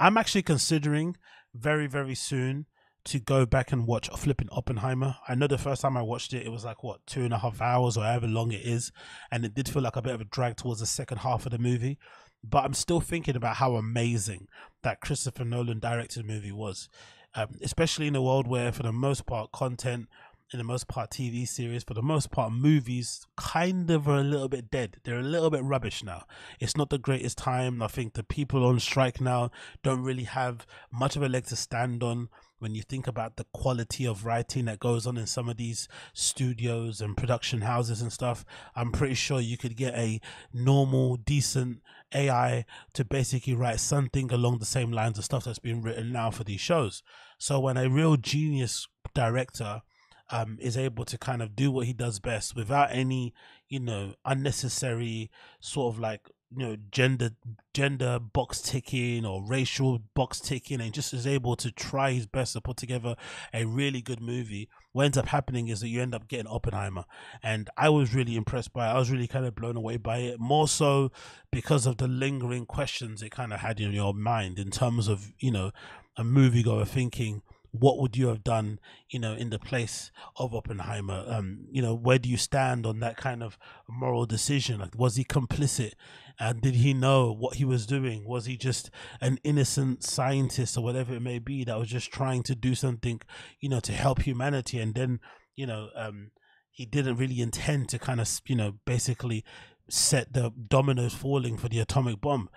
I'm actually considering very very soon to go back and watch flipping Oppenheimer. I know the first time I watched it, it was like what two and a half hours or however long it is, and it did feel like a bit of a drag towards the second half of the movie. But I'm still thinking about how amazing that Christopher Nolan directed movie was, um, especially in a world where, for the most part, content in the most part TV series, for the most part movies kind of are a little bit dead. They're a little bit rubbish now. It's not the greatest time. I think the people on strike now don't really have much of a leg to stand on when you think about the quality of writing that goes on in some of these studios and production houses and stuff. I'm pretty sure you could get a normal, decent AI to basically write something along the same lines of stuff that's being written now for these shows. So when a real genius director um, is able to kind of do what he does best without any, you know, unnecessary sort of like you know gender gender box ticking or racial box ticking and just is able to try his best to put together a really good movie. What ends up happening is that you end up getting oppenheimer. And i was really impressed by it. I was really kind of blown away by it more so because of the lingering questions it kind of had in your mind in terms of you know a moviegoer thinking what would you have done you know in the place of oppenheimer? Um you know where do you stand on that kind of moral decision? Like was he complicit? And did he know what he was doing? Was he just an innocent scientist or whatever it may be that was just trying to do something you know to help humanity? And then you know um he didn't really intend to kind of you know basically set the dominoes falling for the atomic bomb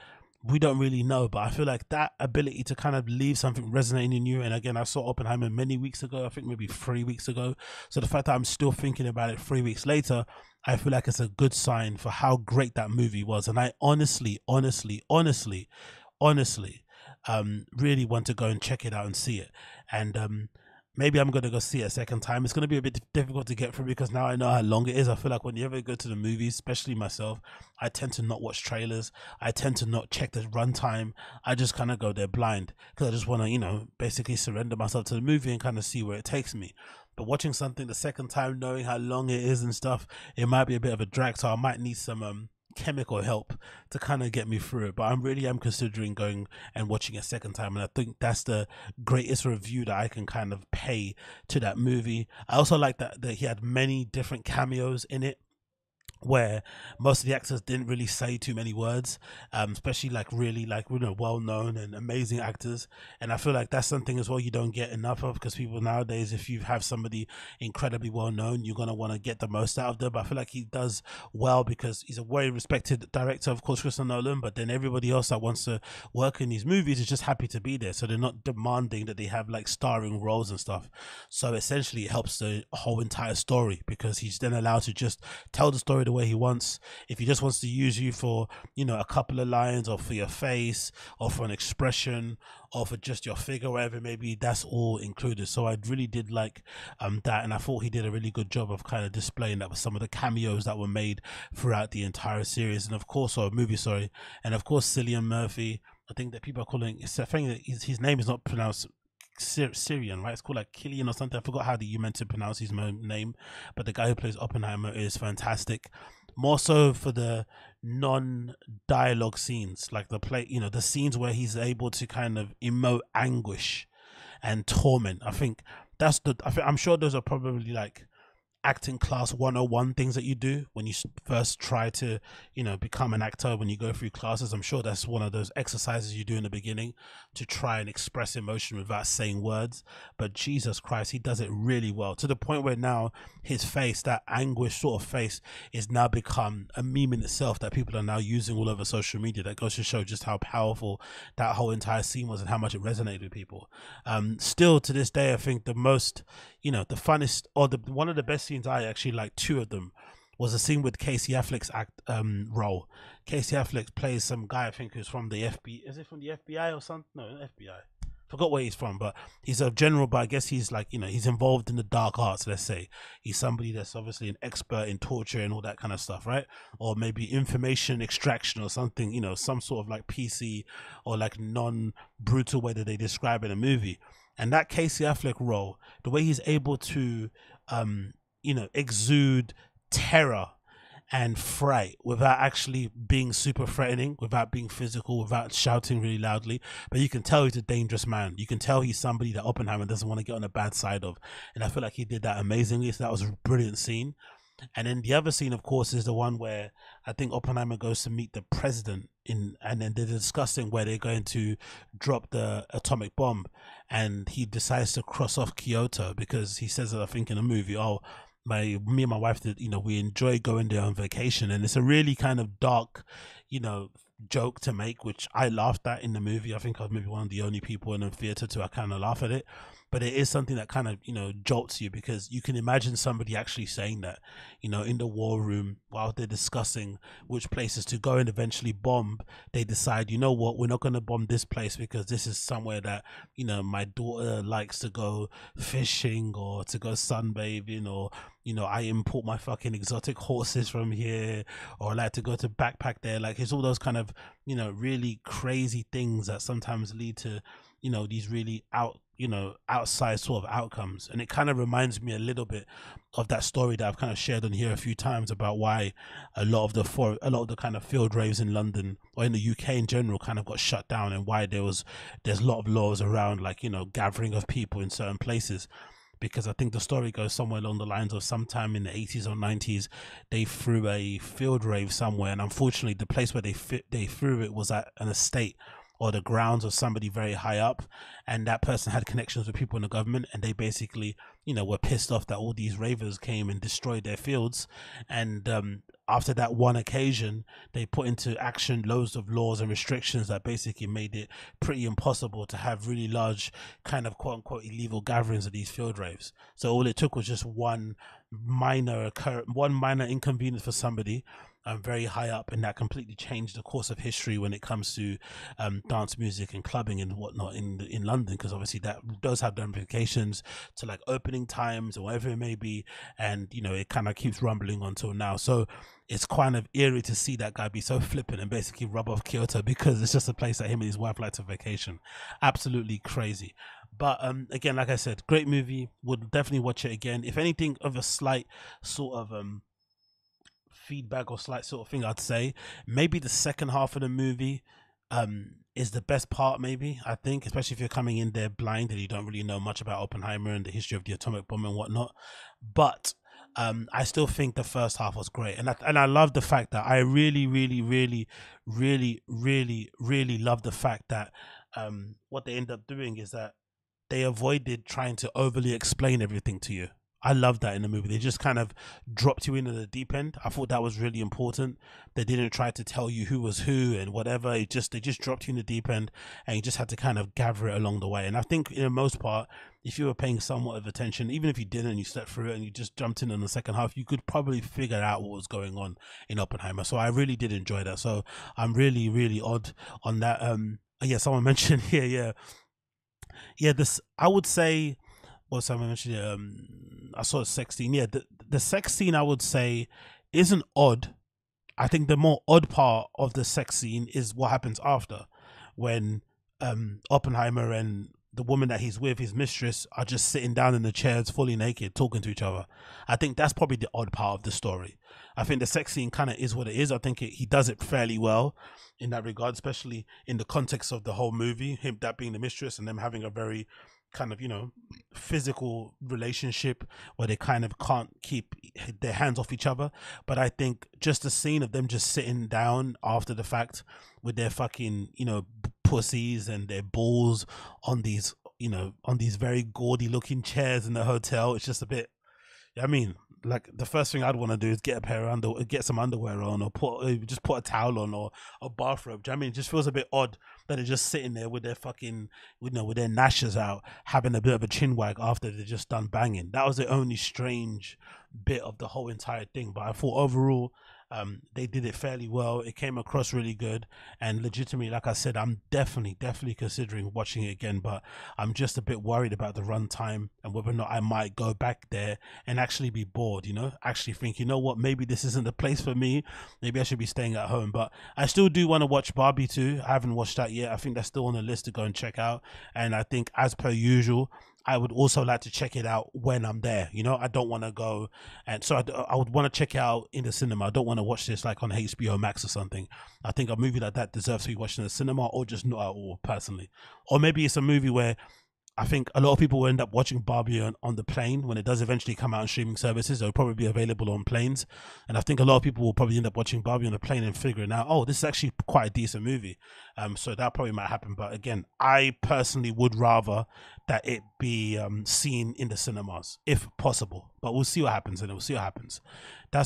we don't really know, but I feel like that ability to kind of leave something resonating in you. And again, I saw Oppenheimer many weeks ago, I think maybe three weeks ago. So the fact that I'm still thinking about it three weeks later, I feel like it's a good sign for how great that movie was. And I honestly, honestly, honestly, honestly, um, really want to go and check it out and see it. And um, maybe I'm gonna go see it a second time. It's gonna be a bit difficult to get through because now I know how long it is. I feel like when you ever go to the movies, especially myself, I tend to not watch trailers. I tend to not check the runtime. I just kind of go there blind because I just want to, you know, basically surrender myself to the movie and kind of see where it takes me. But watching something the second time, knowing how long it is and stuff, it might be a bit of a drag. So I might need some um chemical help to kind of get me through it. But I'm really am considering going and watching a second time, and I think that's the greatest review that I can kind of pay to that movie. I also like that that he had many different cameos in it where most of the actors didn't really say too many words, um, especially like really like you know well known and amazing actors. And I feel like that's something as well you don't get enough of because people nowadays, if you have somebody incredibly well known, you're gonna want to get the most out of them. But I feel like he does well because he's a very respected director, of course, Christopher Nolan. But then everybody else that wants to work in these movies is just happy to be there, so they're not demanding that they have like starring roles and stuff. So essentially, it helps the whole entire story because he's then allowed to just tell the story the way he wants. If he just wants to use you for, you know, a couple of lines or for your face or for an expression or for just your figure, whatever maybe, that's all included. So I really did like um that and I thought he did a really good job of kind of displaying that with some of the cameos that were made throughout the entire series and of course or movie, sorry. And of course Cillian Murphy. I think that people are calling it's a thing that his, his name is not pronounced Syrian, right? It's called like Killian or something. I forgot how the, you meant to pronounce his name, but the guy who plays Oppenheimer is fantastic. More so for the non-dialogue scenes, like the play, you know, the scenes where he's able to kind of emote anguish and torment. I think that's the. I I'm sure those are probably like acting class 101 things that you do when you first try to you know become an actor when you go through classes i'm sure that's one of those exercises you do in the beginning to try and express emotion without saying words. But jesus christ he does it really well to the point where now his face that anguish sort of face is now become a meme in itself that people are now using all over social media that goes to show just how powerful that whole entire scene was and how much it resonated with people. Um still to this day i think the most you know the funnest or the one of the best scenes I actually like two of them was a scene with Casey Affleck's act um role. Casey Affleck plays some guy I think who's from the FBI. Is it from the FBI or something? No, FBI. Forgot where he's from, but he's a general. But I guess he's like you know he's involved in the dark arts. Let's say he's somebody that's obviously an expert in torture and all that kind of stuff, right? Or maybe information extraction or something. You know, some sort of like PC or like non brutal way that they describe in a movie and that Casey Affleck role, the way he's able to, um, you know, exude terror and fright without actually being super threatening, without being physical, without shouting really loudly. But you can tell he's a dangerous man. You can tell he's somebody that Oppenheimer doesn't want to get on the bad side of. And I feel like he did that amazingly. So that was a brilliant scene. And then the other scene, of course, is the one where I think Oppenheimer goes to meet the president in, and then they're discussing where they're going to drop the atomic bomb, and he decides to cross off Kyoto because he says that I think in the movie, oh, my me and my wife did you know we enjoy going there on vacation. And it's a really kind of dark you know joke to make which i laughed at in the movie. I think i was maybe one of the only people in the theater to uh, i kind of laugh at it but it is something that kind of you know jolts you because you can imagine somebody actually saying that you know in the war room while they're discussing which places to go and eventually bomb they decide you know what we're not going to bomb this place because this is somewhere that you know my daughter likes to go fishing or to go sunbathing or you know, I import my fucking exotic horses from here, or I like to go to backpack there. Like it's all those kind of, you know, really crazy things that sometimes lead to, you know, these really out you know outside sort of outcomes. And it kind of reminds me a little bit of that story that i've kind of shared on here a few times about why a lot of the for a lot of the kind of field raves in london or in the uk in general kind of got shut down and why there was there's a lot of laws around like you know gathering of people in certain places. Because I think the story goes somewhere along the lines of sometime in the 80s or 90s they threw a field rave somewhere. And unfortunately the place where they fit, they threw it was at an estate or the grounds of somebody very high up and that person had connections with people in the government and they basically you know were pissed off that all these ravers came and destroyed their fields. And um, after that one occasion they put into action loads of laws and restrictions that basically made it pretty impossible to have really large kind of quote unquote illegal gatherings of these field raves. So all it took was just one minor occur one minor inconvenience for somebody um, very high up, and that completely changed the course of history when it comes to um, dance music and clubbing and whatnot in in London. Because obviously that does have ramifications to like opening times or whatever it may be, and you know it kind of keeps rumbling until now. So it's kind of eerie to see that guy be so flippant and basically rub off Kyoto because it's just a place that him and his wife like to vacation. Absolutely crazy. But um, again, like I said, great movie. Would definitely watch it again. If anything of a slight sort of um feedback or slight sort of thing I'd say. Maybe the second half of the movie um, is the best part maybe I think especially if you're coming in there blind and you don't really know much about Oppenheimer and the history of the atomic bomb and whatnot. But um, I still think the first half was great, and I, and I love the fact that I really, really, really, really, really, really love the fact that um, what they end up doing is that they avoided trying to overly explain everything to you. I love that in the movie. They just kind of dropped you into the deep end. I thought that was really important. They didn't try to tell you who was who and whatever. It just they just dropped you in the deep end, and you just had to kind of gather it along the way. And I think, in the most part, if you were paying somewhat of attention, even if you didn't, you slept through it and you just jumped in in the second half, you could probably figure out what was going on in Oppenheimer. So I really did enjoy that. So I'm really, really odd on that. Um, yeah, someone mentioned here, yeah, yeah. This I would say what someone mentioned. Um, I saw a sex scene. Yeah, the the sex scene I would say isn't odd. I think the more odd part of the sex scene is what happens after, when um, Oppenheimer and the woman that he's with, his mistress, are just sitting down in the chairs, fully naked, talking to each other. I think that's probably the odd part of the story. I think the sex scene kind of is what it is. I think it, he does it fairly well in that regard, especially in the context of the whole movie. Him that being the mistress and them having a very kind of you know physical relationship where they kind of can't keep their hands off each other. But i think just the scene of them just sitting down after the fact with their fucking you know pussies and their balls on these you know on these very gaudy looking chairs in the hotel it's just a bit i mean like the first thing I'd want to do is get a pair of under, get some underwear on, or put uh, just put a towel on, or a bathrobe. I mean, it just feels a bit odd that they're just sitting there with their fucking, you know, with their gnashes out, having a bit of a chin wag after they're just done banging. That was the only strange bit of the whole entire thing. But I thought overall, um, they did it fairly well. It came across really good and legitimately, like I said, I'm definitely, definitely considering watching it again. But I'm just a bit worried about the runtime and whether or not I might go back there and actually be bored. You know, actually think, you know what, maybe this isn't the place for me. Maybe I should be staying at home. But I still do want to watch Barbie too. I haven't watched that yet. I think that's still on the list to go and check out. And I think, as per usual, I would also like to check it out when I'm there. You know, I don't want to go and so I, I would want to check it out in the cinema. I don't want to watch this like on HBO Max or something. I think a movie like that deserves to be watched in the cinema or just not at all, personally. Or maybe it's a movie where I think a lot of people will end up watching Barbie on, on the plane when it does eventually come out on streaming services. It'll probably be available on planes, and I think a lot of people will probably end up watching Barbie on the plane and figuring out, oh, this is actually quite a decent movie. Um, so that probably might happen. But again, I personally would rather that it be um, seen in the cinemas if possible. But we'll see what happens, and we'll see what happens. That's